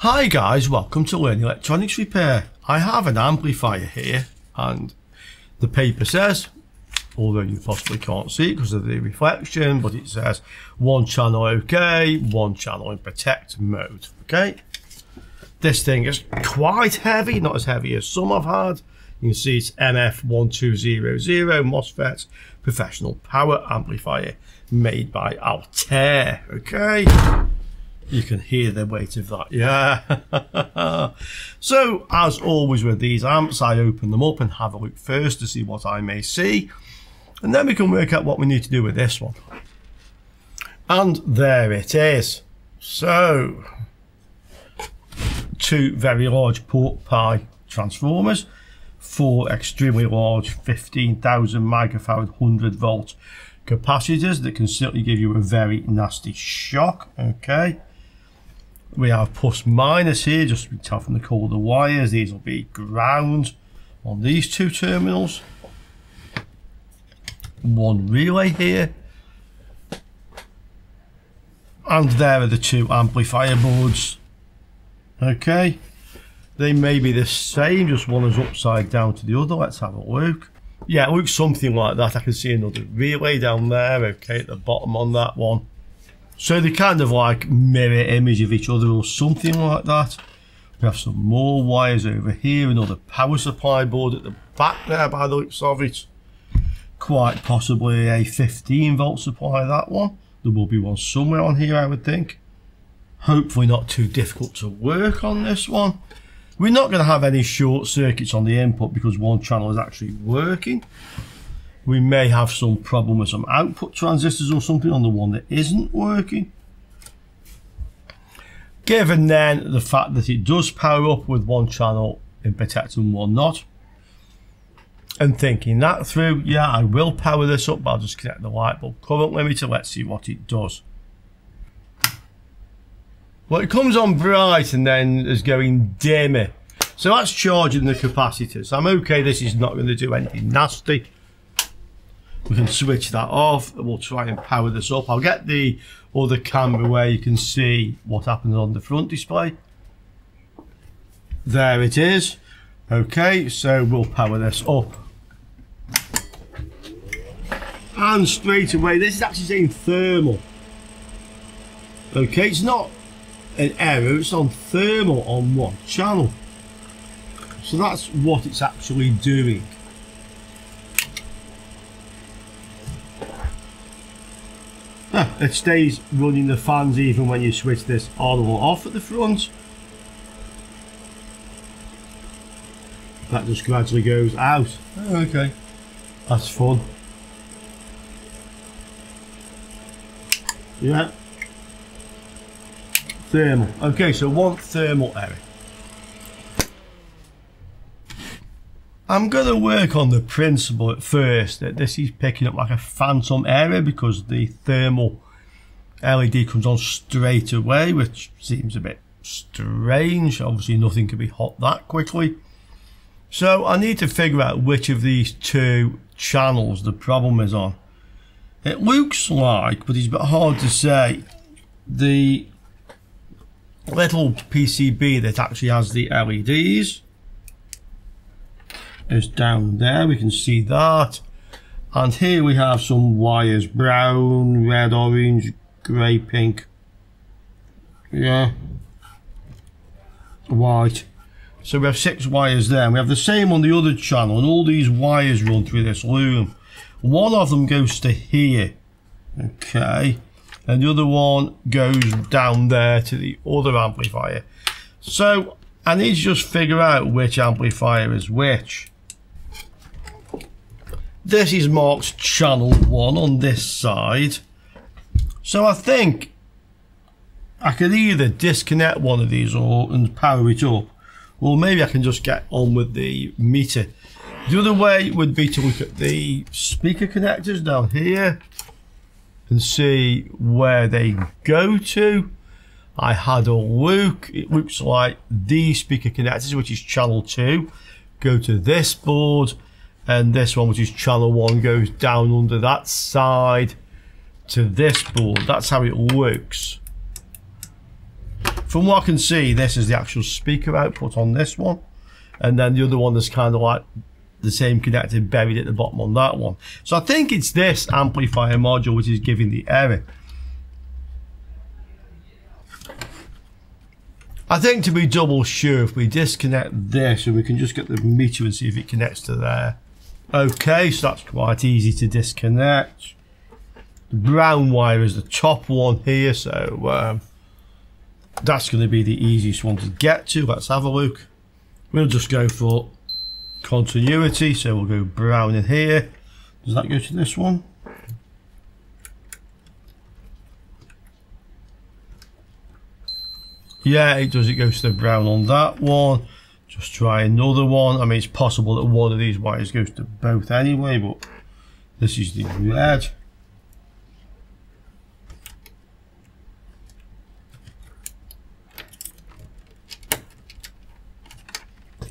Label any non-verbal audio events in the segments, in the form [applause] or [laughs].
Hi guys, welcome to Learn Electronics Repair. I have an amplifier here and the paper says, although you possibly can't see because of the reflection, but it says one channel okay, one channel in protect mode, okay? This thing is quite heavy, not as heavy as some I've had. You can see it's MF1200 MOSFET professional power amplifier made by Altair, okay? You can hear the weight of that, yeah. [laughs] so, as always with these amps, I open them up and have a look first to see what I may see. And then we can work out what we need to do with this one. And there it is. So, two very large pork pie transformers, four extremely large 15,000 microfarad 100 volt capacitors that can certainly give you a very nasty shock, okay we have plus minus here, just to tell from the colour of the wires. These will be ground on these two terminals. One relay here. And there are the two amplifier boards. Okay. They may be the same, just one is upside down to the other. Let's have a look. Yeah, it looks something like that. I can see another relay down there, okay, at the bottom on that one. So they kind of like mirror image of each other or something like that. We have some more wires over here, another power supply board at the back there by the looks of it. Quite possibly a 15 volt supply that one. There will be one somewhere on here I would think. Hopefully not too difficult to work on this one. We're not going to have any short circuits on the input because one channel is actually working we may have some problem with some output transistors or something on the one that isn't working. Given then the fact that it does power up with one channel in Protect and one not, and thinking that through, yeah, I will power this up, but I'll just connect the light bulb current limiter, let's see what it does. Well, it comes on bright and then is going dimmer. So that's charging the capacitors. I'm okay, this is not going to do anything nasty we can switch that off. We'll try and power this up. I'll get the other camera where you can see what happens on the front display. There it is. Okay so we'll power this up. And straight away this is actually saying thermal. Okay it's not an error it's on thermal on one channel? So that's what it's actually doing it stays running the fans even when you switch this on or off at the front. That just gradually goes out. Oh, okay, that's fun. Yeah. Thermal. Okay, so one thermal area. I'm going to work on the principle at first that this is picking up like a phantom area because the thermal LED comes on straight away, which seems a bit strange. Obviously, nothing can be hot that quickly. So I need to figure out which of these two channels the problem is on. It looks like, but it's a bit hard to say, the little PCB that actually has the LEDs is down there. We can see that. And here we have some wires, brown, red, orange, grey, pink. Yeah. White. So we have six wires there. We have the same on the other channel and all these wires run through this loom. One of them goes to here. Okay. And the other one goes down there to the other amplifier. So I need to just figure out which amplifier is which. This is marked channel 1 on this side. So I think I could either disconnect one of these or and power it up or maybe I can just get on with the meter. The other way would be to look at the speaker connectors down here and see where they go to. I had a look, it looks like these speaker connectors, which is channel 2, go to this board and this one which is channel 1 goes down under that side to this board that's how it works. from what I can see, this is the actual speaker output on this one. And then the other one is kind of like the same connector buried at the bottom on that one. So I think it's this amplifier module which is giving the error. I think to be double sure, if we disconnect this, and we can just get the meter and see if it connects to there. Okay, so that's quite easy to disconnect. Brown wire is the top one here, so um, that's going to be the easiest one to get to. Let's have a look. We'll just go for continuity, so we'll go brown in here. Does that go to this one? Yeah, it does. It goes to the brown on that one. Just try another one. I mean, it's possible that one of these wires goes to both anyway, but this is the red.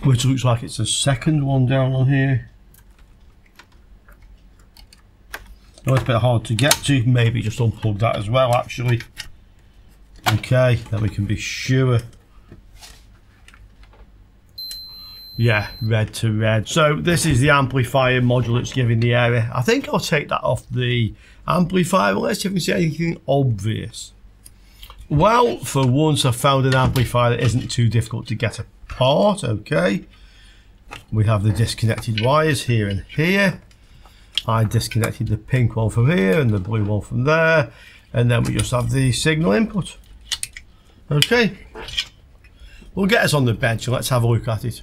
Which looks like it's the second one down on here. Oh, it's a bit hard to get to. Maybe just unplug that as well, actually. Okay, then we can be sure. Yeah, red to red. So this is the amplifier module that's giving the error. I think I'll take that off the amplifier. Let's see if we see anything obvious. Well, for once I found an amplifier that isn't too difficult to get apart, okay. We have the disconnected wires here and here. I disconnected the pink one from here and the blue one from there. And then we just have the signal input. Okay, we'll get us on the bench and let's have a look at it.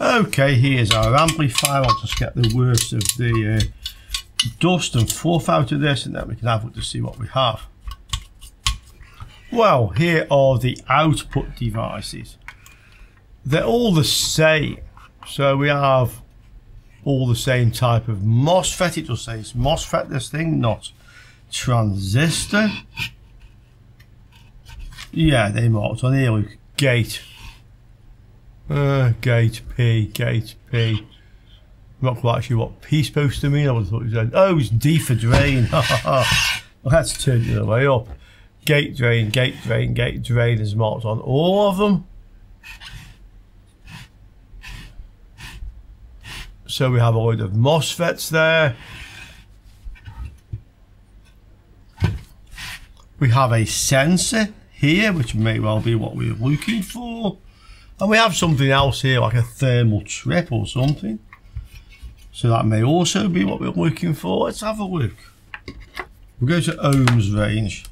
Okay, here's our amplifier. I'll just get the worst of the uh, dust and fluff out of this and then we can have a look to see what we have. Well, here are the output devices. They're all the same. So we have all the same type of MOSFET. It does say it's MOSFET, this thing, not transistor. Yeah, they marked on here. Gate. Uh, gate P, gate P. I'm not quite sure what P supposed to mean. I would have thought it was Oh, it's D for drain. [laughs] well, let's turn it the way up. Gate drain, gate drain, gate drain is marked on all of them. So we have a load of MOSFETs there. We have a sensor here, which may well be what we're looking for. And we have something else here, like a thermal trip or something. So that may also be what we're looking for. Let's have a look. We'll go to ohms range.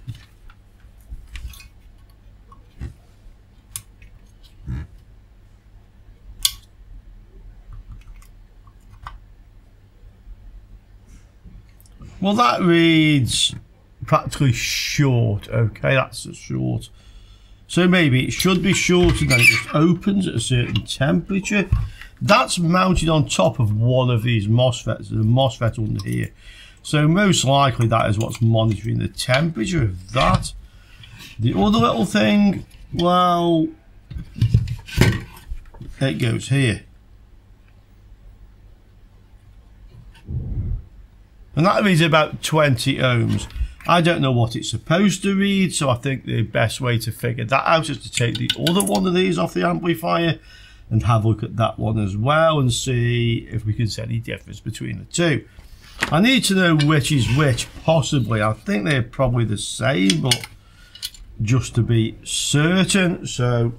Well, that reads practically short. Okay, that's a short. So maybe it should be short and then it just opens at a certain temperature. That's mounted on top of one of these MOSFETs. A MOSFET under here. So most likely that is what's monitoring the temperature of that. The other little thing, well, it goes here. And that reads about 20 ohms. I don't know what it's supposed to read, so I think the best way to figure that out is to take the other one of these off the amplifier and have a look at that one as well and see if we can see any difference between the two. I need to know which is which, possibly. I think they're probably the same, but just to be certain. So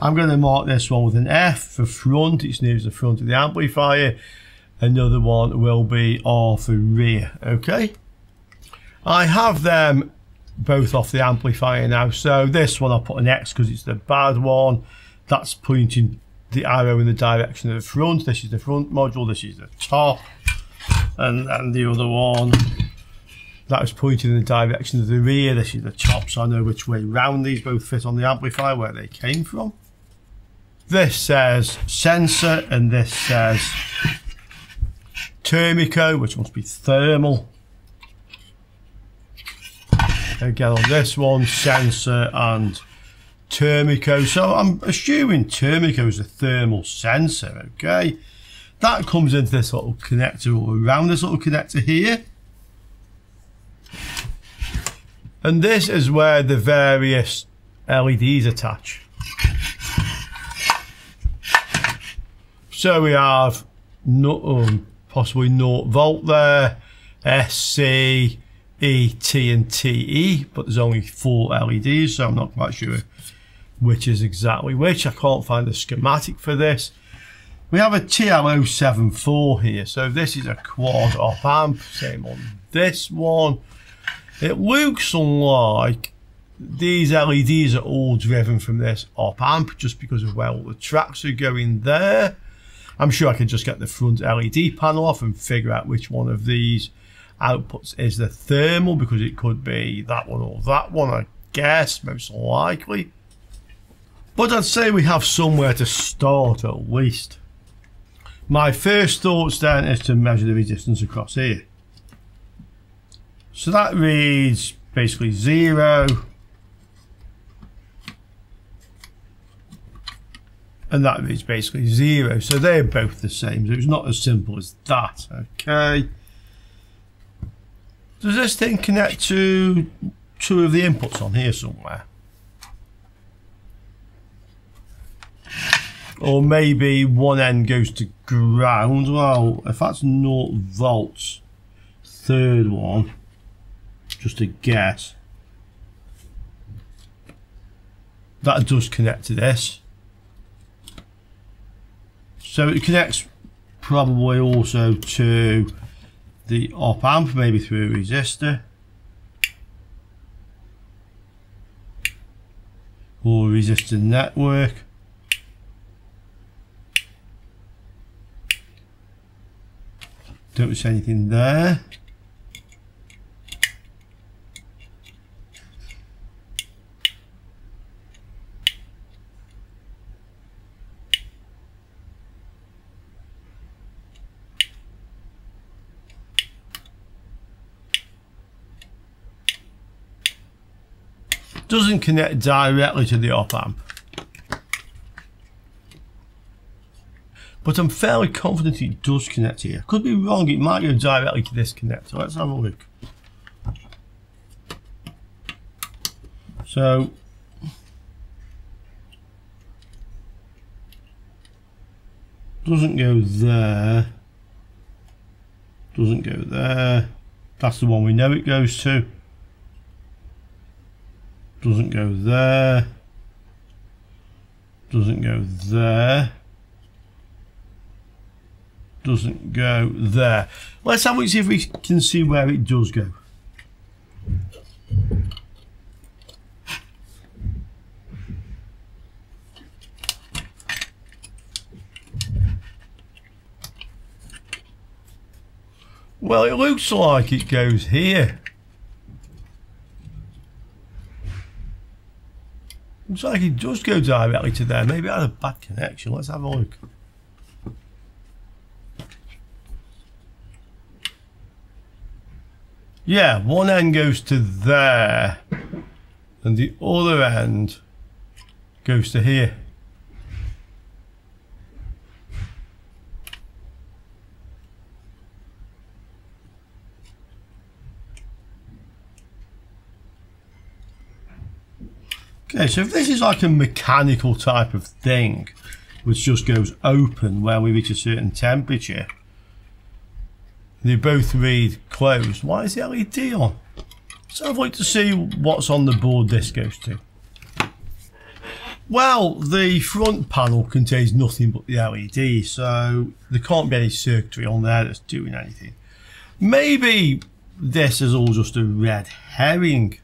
I'm going to mark this one with an F for front. It's near the front of the amplifier. Another one will be R for rear. Okay. I have them both off the amplifier now. So this one I'll put an X because it's the bad one. That's pointing the arrow in the direction of the front. This is the front module. This is the top. And, and the other one, that was pointing in the direction of the rear. This is the top, so I know which way round these both fit on the amplifier, where they came from. This says sensor, and this says Termico, which must be thermal. Again this one, sensor and Termico. So I'm assuming Termico is a thermal sensor, okay? That comes into this little connector or around this little connector here. And this is where the various LEDs attach. So we have no, um, possibly 0 volt there, SC, and TE, but there's only four LEDs, so I'm not quite sure which is exactly which. I can't find a schematic for this. We have a TL074 here, so this is a quad op amp, same on this one. It looks like these LEDs are all driven from this op amp just because of where all the tracks are going there. I'm sure I could just get the front LED panel off and figure out which one of these outputs is the thermal because it could be that one or that one, I guess, most likely. But I'd say we have somewhere to start at least. My first thoughts then is to measure the resistance across here. So that reads basically zero. And that reads basically zero. So they're both the same. So it's not as simple as that. Okay. Does this thing connect to two of the inputs on here somewhere? Or maybe one end goes to ground. Well, if that's not volts, third one, just a guess. That does connect to this. So it connects probably also to the op amp, maybe through a resistor. Or resistor network. Don't see anything there. Doesn't connect directly to the op amp. But I'm fairly confident it does connect here. Could be wrong, it might go directly to this connector. Let's have a look. So, doesn't go there, doesn't go there. That's the one we know it goes to. Doesn't go there. Doesn't go there. Doesn't go there. Let's have a look see if we can see where it does go. Well, it looks like it goes here. Looks like it does go directly to there. Maybe I had a bad connection. Let's have a look. Yeah, one end goes to there and the other end goes to here. Okay, so if this is like a mechanical type of thing, which just goes open where we reach a certain temperature, they both read closed. Why is the LED on? So I'd like to see what's on the board this goes to. Well, the front panel contains nothing but the LED, so there can't be any circuitry on there that's doing anything. Maybe this is all just a red herring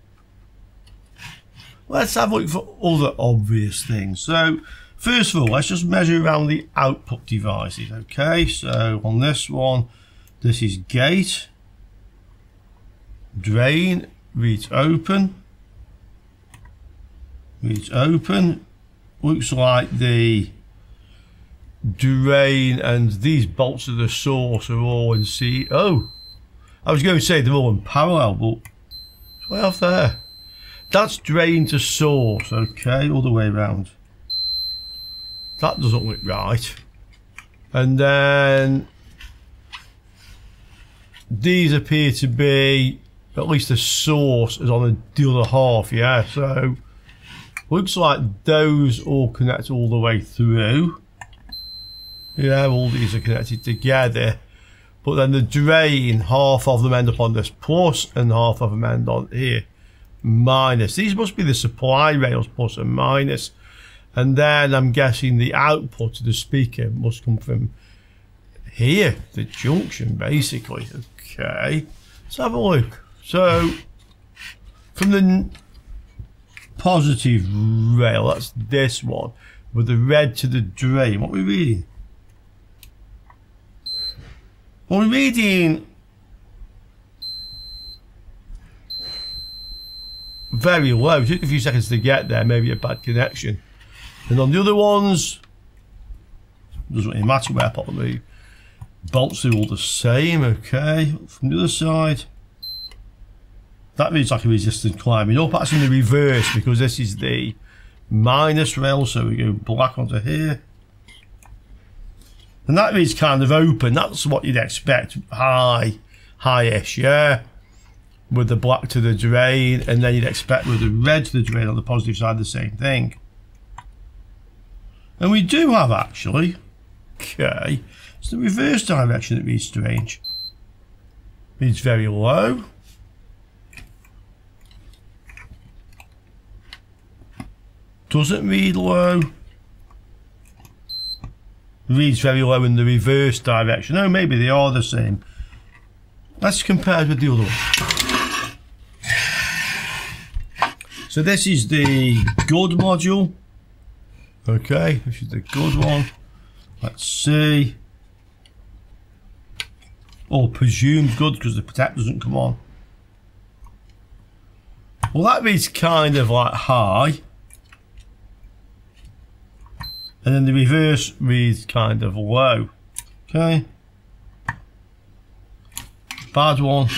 Let's have a look for other obvious things. So first of all, let's just measure around the output devices. Okay, so on this one, this is gate, drain, reads open, reads open. Looks like the drain and these bolts of the source are all in C. Oh, I was going to say they're all in parallel, but it's way off there. That's drain to source, okay, all the way around. That doesn't look right. And then these appear to be at least the source is on the other half, yeah. So Looks like those all connect all the way through. Yeah, all these are connected together. But then the drain, half of them end up on this plus and half of them end on here minus. These must be the supply rails plus and minus. And then I'm guessing the output of the speaker must come from here, the junction basically. Okay, let's have a look. So from the positive rail, that's this one, with the red to the drain, what are we reading? We're reading very low. Took a few seconds to get there, maybe a bad connection. And on the other ones, doesn't really matter where I put the bolts are all the same, okay. From the other side, that reads like a resistant climbing up. That's in the reverse because this is the minus rail, so we go black onto here. And that is kind of open. That's what you'd expect. High, high-ish, yeah. With the black to the drain, and then you'd expect with the red to the drain on the positive side the same thing. And we do have actually. Okay. It's the reverse direction that reads strange. Reads very low. Doesn't read low reads very low in the reverse direction. Oh, maybe they are the same. Let's compare with the other one. So this is the good module. Okay, this is the good one. Let's see. Or presumed good because the protect doesn't come on. Well, that reads kind of like high. And then the reverse reads kind of low. Okay. Bad one.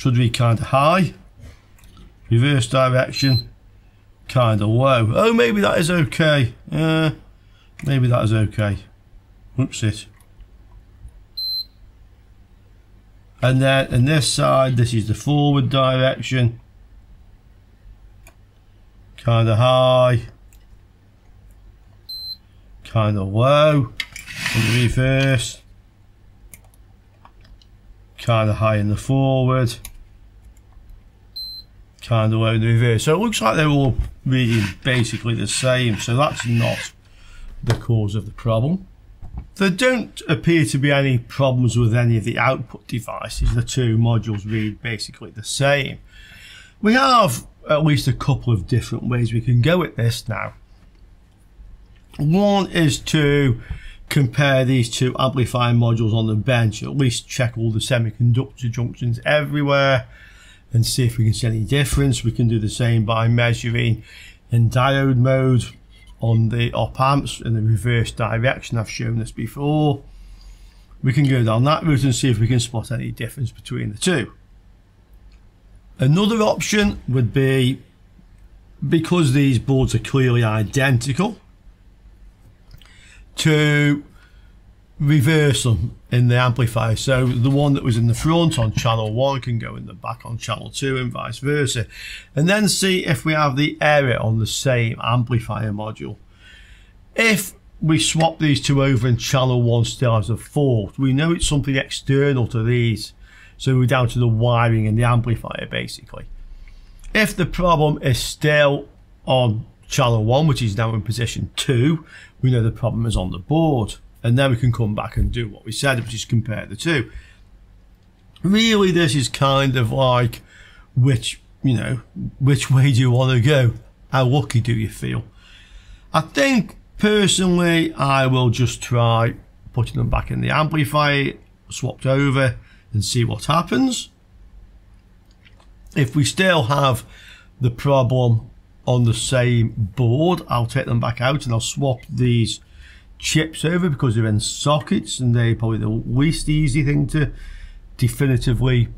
Should be kind of high. Reverse direction. Kind of low. Oh, maybe that is okay. Uh, maybe that is okay. Oops, it. and then in this side this is the forward direction kind of high kind of low the reverse kind of high in the forward kind of in the reverse so it looks like they're all reading basically the same so that's not the cause of the problem there don't appear to be any problems with any of the output devices. The two modules read basically the same. We have at least a couple of different ways we can go at this now. One is to compare these two amplifier modules on the bench, at least check all the semiconductor junctions everywhere and see if we can see any difference. We can do the same by measuring in diode mode on the op amps in the reverse direction. I've shown this before. We can go down that route and see if we can spot any difference between the two. Another option would be because these boards are clearly identical to reverse them in the amplifier. So the one that was in the front on channel 1 can go in the back on channel 2 and vice versa. And then see if we have the error on the same amplifier module. If we swap these two over and channel 1 still has a fault, we know it's something external to these. So we're down to the wiring and the amplifier basically. If the problem is still on channel 1, which is now in position 2, we know the problem is on the board and then we can come back and do what we said, which is compare the two. Really, this is kind of like which, you know, which way do you want to go? How lucky do you feel? I think personally, I will just try putting them back in the amplifier, swapped over, and see what happens. If we still have the problem on the same board, I'll take them back out and I'll swap these chips over because they're in sockets and they're probably the least easy thing to definitively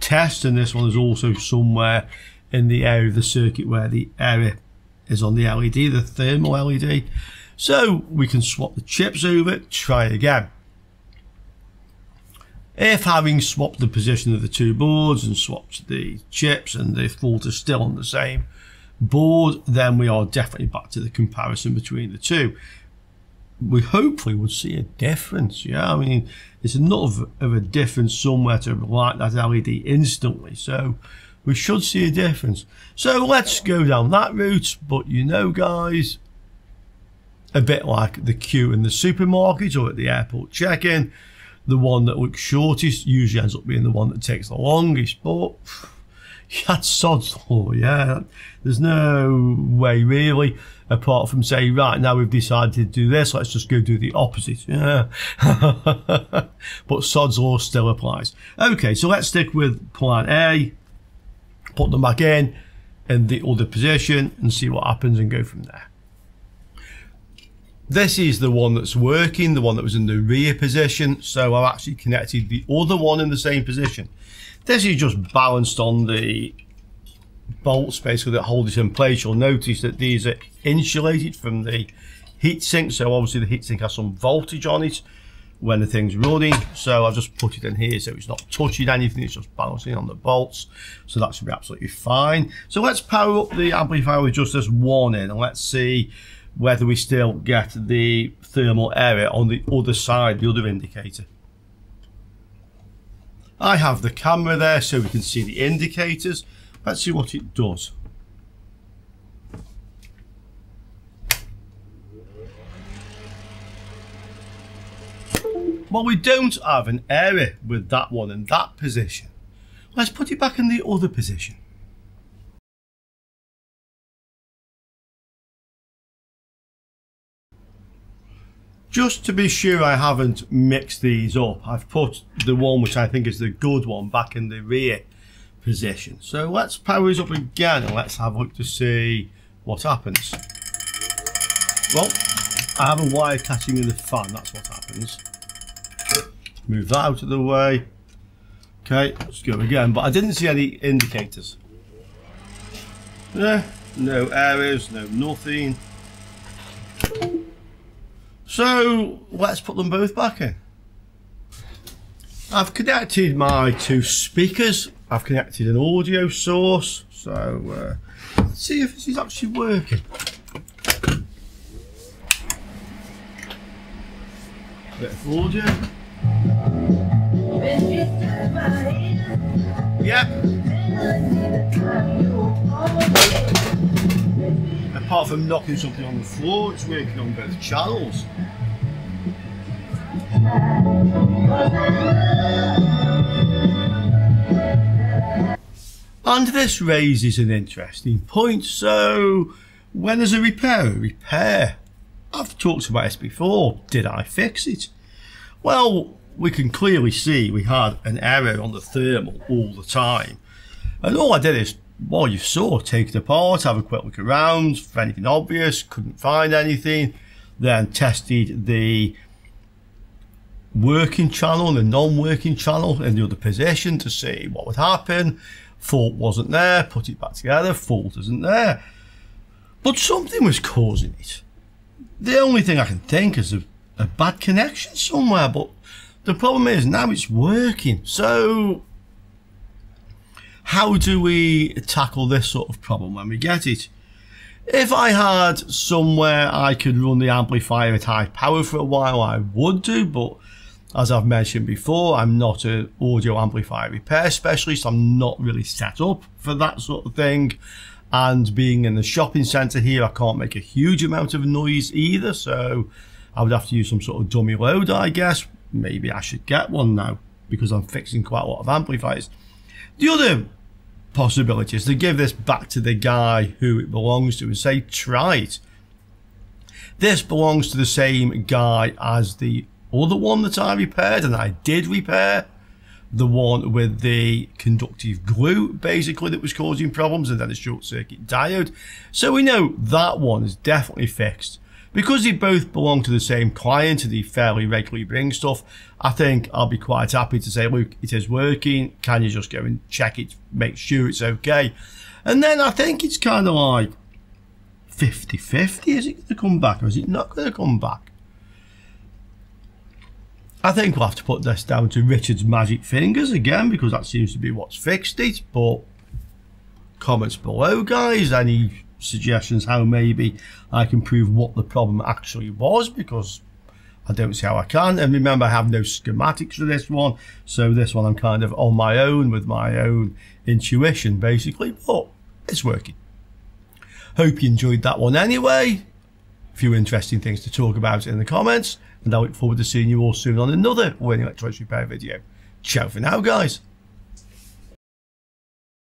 test and this one is also somewhere in the area of the circuit where the error is on the LED, the thermal LED. So we can swap the chips over, try again. If having swapped the position of the two boards and swapped the chips and the fault is still on the same board, then we are definitely back to the comparison between the two. We hopefully would see a difference, yeah. I mean, it's enough of a difference somewhere to light that LED instantly, so we should see a difference. So let's go down that route, but you know, guys, a bit like the queue in the supermarket or at the airport check-in, the one that looks shortest usually ends up being the one that takes the longest. But [laughs] that's sod's law, yeah. There's no way really, apart from saying, right, now we've decided to do this, let's just go do the opposite. Yeah. [laughs] but sod's law still applies. Okay, so let's stick with plan A, put them back in, in the other position and see what happens and go from there. This is the one that's working, the one that was in the rear position. So I've actually connected the other one in the same position. This is just balanced on the bolts basically that hold it in place. You'll notice that these are insulated from the heatsink. So obviously the heatsink has some voltage on it when the thing's running. So I've just put it in here so it's not touching anything, it's just balancing on the bolts. So that should be absolutely fine. So let's power up the amplifier with just this in and let's see whether we still get the thermal area on the other side, the other indicator. I have the camera there so we can see the indicators. Let's see what it does. Well, we don't have an area with that one in that position. Let's put it back in the other position. Just to be sure I haven't mixed these up, I've put the one which I think is the good one back in the rear position. So let's power these up again and let's have a look to see what happens. Well, I have a wire catching in the fan, that's what happens. Move that out of the way. Okay, let's go again, but I didn't see any indicators. Yeah, no errors, no nothing. So let's put them both back in. I've connected my two speakers. I've connected an audio source. So uh, let's see if this is actually working. Bit of audio. Yep apart from knocking something on the floor, it's working on both channels. And this raises an interesting point. So, when there's a repair, a repair. I've talked about this before. Did I fix it? Well, we can clearly see we had an error on the thermal all the time. And all I did is well, you saw, take it apart, have a quick look around for anything obvious, couldn't find anything, then tested the working channel and the non-working channel in the other position to see what would happen. Fault wasn't there, put it back together, fault isn't there. But something was causing it. The only thing I can think is a, a bad connection somewhere, but the problem is now it's working. So how do we tackle this sort of problem when we get it? If I had somewhere I could run the amplifier at high power for a while, I would do, but as I've mentioned before, I'm not an audio amplifier repair specialist. I'm not really set up for that sort of thing. And being in the shopping centre here, I can't make a huge amount of noise either. So I would have to use some sort of dummy loader, I guess. Maybe I should get one now because I'm fixing quite a lot of amplifiers. The other possibility is to give this back to the guy who it belongs to and say, try it. This belongs to the same guy as the other one that I repaired and I did repair. The one with the conductive glue, basically, that was causing problems, and then the short circuit diode. So we know that one is definitely fixed. Because they both belong to the same client and they fairly regularly bring stuff, I think I'll be quite happy to say, look, it is working. Can you just go and check it, make sure it's okay? And then I think it's kind of like 50-50. Is it going to come back or is it not going to come back? I think we'll have to put this down to Richard's magic fingers again because that seems to be what's fixed it. But comments below, guys. Any suggestions how maybe I can prove what the problem actually was because I don't see how I can. And remember, I have no schematics for this one. So this one I'm kind of on my own with my own intuition, basically. But it's working. Hope you enjoyed that one anyway. A few interesting things to talk about in the comments. And I look forward to seeing you all soon on another Learn Electronics Repair video. Ciao for now, guys.